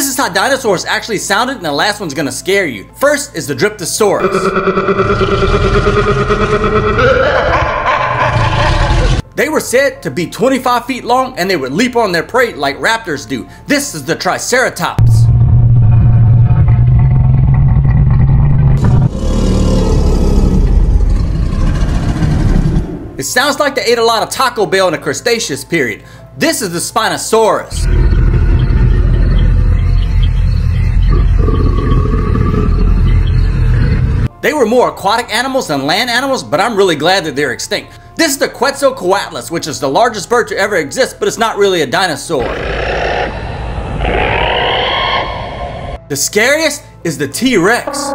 This is how dinosaurs actually sounded and the last one's gonna scare you. First is the Dryptosaurus. They were said to be 25 feet long and they would leap on their prey like raptors do. This is the Triceratops. It sounds like they ate a lot of Taco Bell in the Cretaceous period. This is the Spinosaurus. They were more aquatic animals than land animals, but I'm really glad that they're extinct. This is the Quetzalcoatlus, which is the largest bird to ever exist, but it's not really a dinosaur. The scariest is the T-Rex.